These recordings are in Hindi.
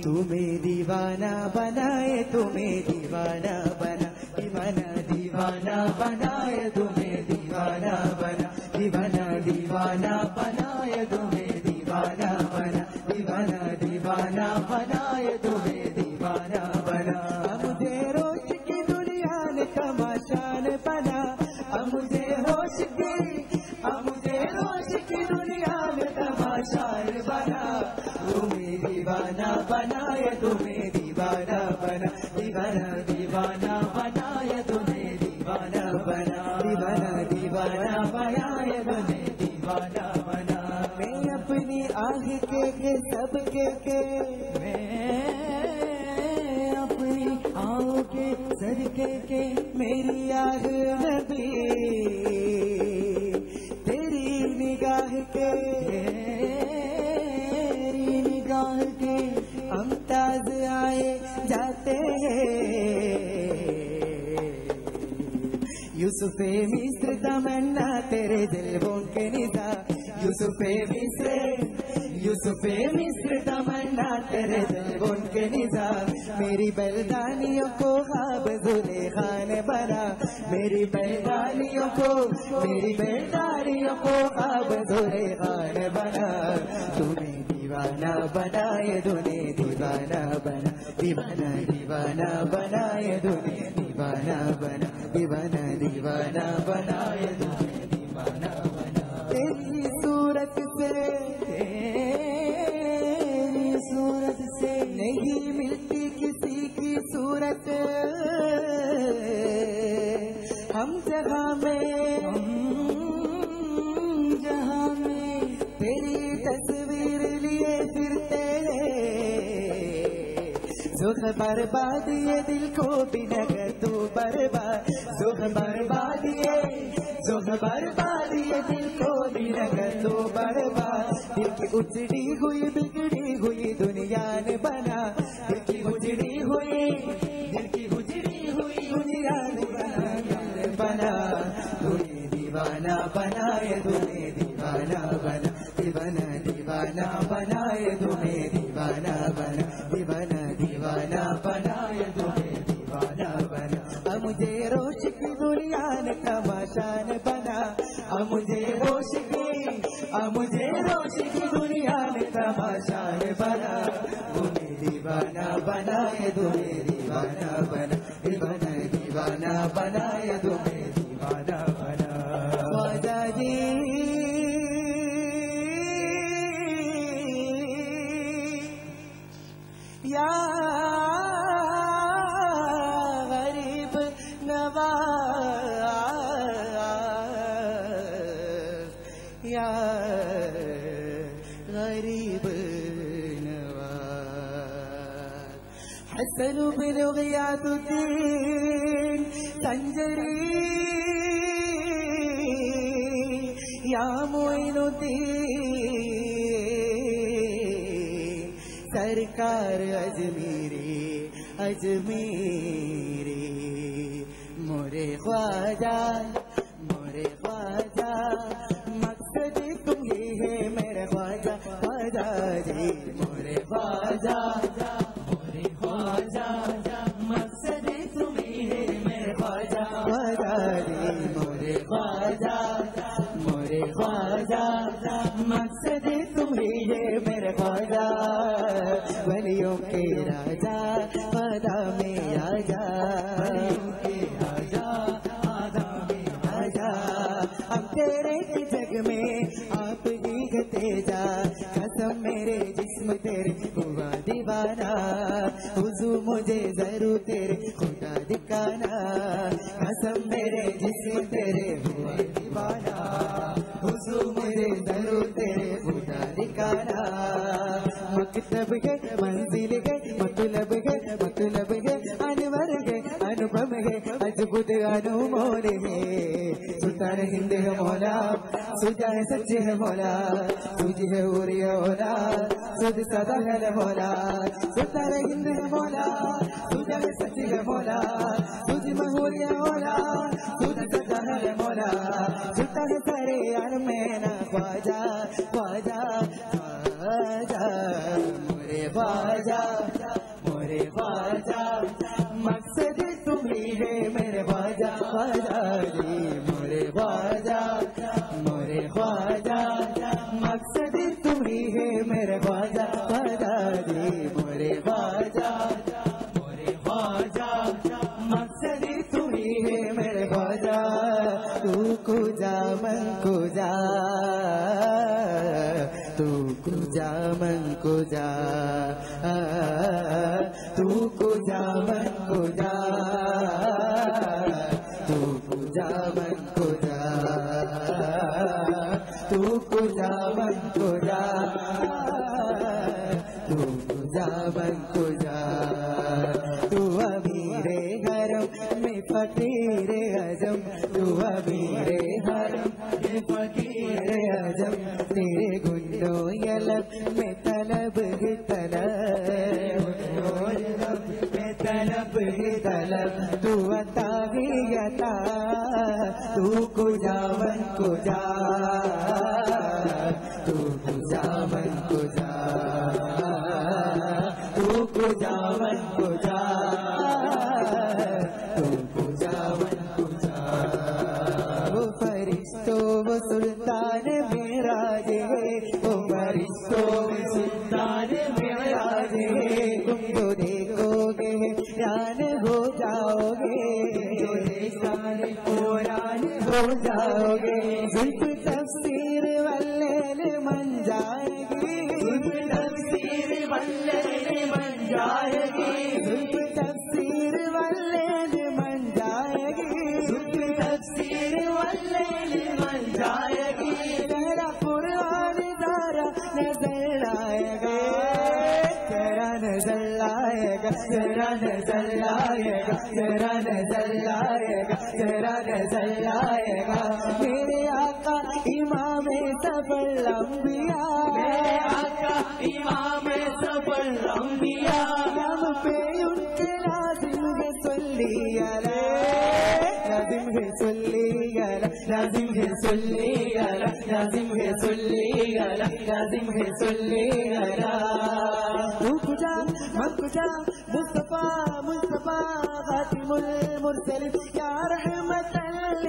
तुम्हें दीवाना बनाए, तुम्हें दीवाना बना, दीवाना दीवाना बनाए, तुम्हें दीवाना बना, दीवाना दीवाना बनाए बनाए तुम्हें दीवाना बना, दीवाना दीवाना बनाए तुम्हें दीवाना बना, दीवाना दीवाना बनाए तुम्हें दीवाना बना। मैं अपनी आग के के सब के के, मैं अपनी आओ के सदके के के, मेरी आह नबी, तेरी निगाह के तेरी निगाह के हमताज आए जाते हैं। यूसुफ मिस्र तमन्ना तेरे दिल बोन के निदा यूसुफ मिस्र यूसुफ मिस्र तमन्ना तेरे दिल बोन के निदा मेरी बैलदानियों को खाब जुले खान बना। मेरी बैलदानियों को, मेरी बैलदानियों को खाब जुले खान बना। तुम्हें दीवाना बनाए दुने दीवाना बना, दीवाना दीवाना बनाए दुने दीवाना बना, दीवाना दीवाना बनाए दुने दीवाना बना। तेरी सूरत से, तेरी सूरत से नहीं मिलती किसी की सूरत। हम जगह में, हम जहाँ में तेरी सुख बर्बाद, ये दिल को भी न कर तू बर्बाद। सुख बर्बाद, ये सुख बर्बाद, ये दिल को भी न कर तू बर्बाद। दिल की उजड़ी हुई, बिगड़ी हुई दुनिया ने बना मुझे रोश की दुनिया ने तमाशान बना। अब मुझे रोश की अब मुझे रोश की दुनिया ने तमाशान बना। तुम्हें दीवाना बनाए दो दीवाना बना। दीवाना दीवाना बनाए दो दीवाना बना। ख्वाजा जी हसन बिन गयासुद्दीन संजरी या मोइनुद्दीन सरकार अजमेरी अजमेरी मोरे ख्वाजा मोरे ख्वाजा मकसद मोरे जाता मोरे जाता म ही गते जा कसम मेरे जिस्म तेरे, हुआ दीवाना हुजू मुझे ज़रूर तेरे, खुदा दिखाना, कसम मेरे जिस्म तेरे, हुआ दीवाना हुजू मुझे ज़रूर तेरे, खुदा दिखाना मकतब है, मंजिल है मतलब है मतलब है, अनवर है अनुपम है, अद्भुत अनुमोल है प्यार हिंद है मौला सुजा है सच्चे है मौला, तुझे है उरी है ओला सुद सदा है मौला सुता है हिंद है मौला सुजा है सच्चे है मौला, तुझ महूरी ओला सुद सदा है मौला सुता है करे यार मेरा बाजा बाजा बाजा मोरे बाजा मोरे बाजा मकसद तुम्ही है मेरे बाजा बाजा जी ख्वाजा, मोरे ख्वाजा, मकसद तुम ही मेरे ख्वाजा ख्वाजा मोरे ख्वाजा मोरे ख्वाजा, मकसद तुम ही मेरे ख्वाजा, तू कुजा तू कुजा मन तू तू कुजा तू कुजा मन कुजा तू कुजा मन कुजा तू अमीरे हरम में फकीर अजम तू अमीरे हरम में फकीर अजम तेरे गुंडो यलब में तलब है तलब तलब है तलब तू अता ही तू को जावन को जा, तू को जावन को जा, तू को जावन को जा, तू को जावन को जा। फरिश्तो, वो सुल्तान मेरा जे वो फरिश्तो, वो सुल्तान मेरा जे। तुम तो देखोगे जाने हो जाओगे। सिर्फ़ तस्वीर वल्ले मन जाएगी। सिर्फ़ तस्वीर वल्ले मन जाएगी। जराज जलाएगा जराज जलाएगा जराज जलाएगा मेरे आका इमाम सबल लंबिया मेरे आका इमाम सबल लंबिया नाम पे उनके लाजिम है सुल्ली लाजिम है सुल्ली लाजिम है लाजिम है, सल्ली अला लाजिम है, सल्ली अला रुक मत जा, मुस्तफ़ा मुस्तफ़ा, खातिमुल मुरसलिन या रहमतल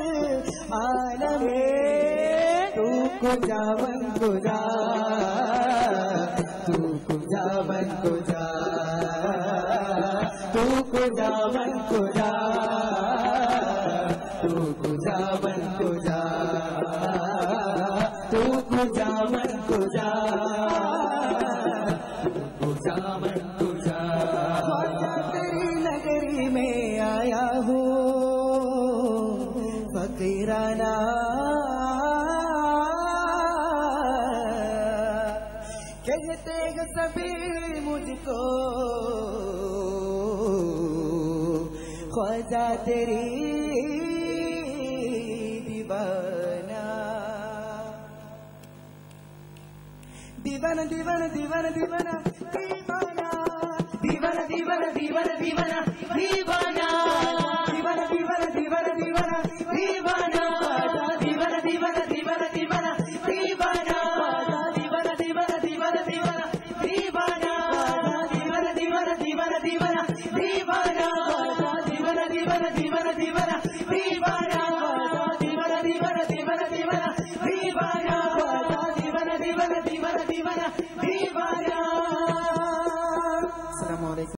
आलमीन तू कुजा मन कुजा तू कुजा कुजा तू कुजा मन कुजा तू कुजा मन कुजा कुजा मन कुजा तेरी नगरी में आया हूँ। फकीराना कहते सभी मुझको, ख्वाजा तेरी दीवाना। దివన దివన దివన దివన దీవన దీవన దీవన దీవన దీవన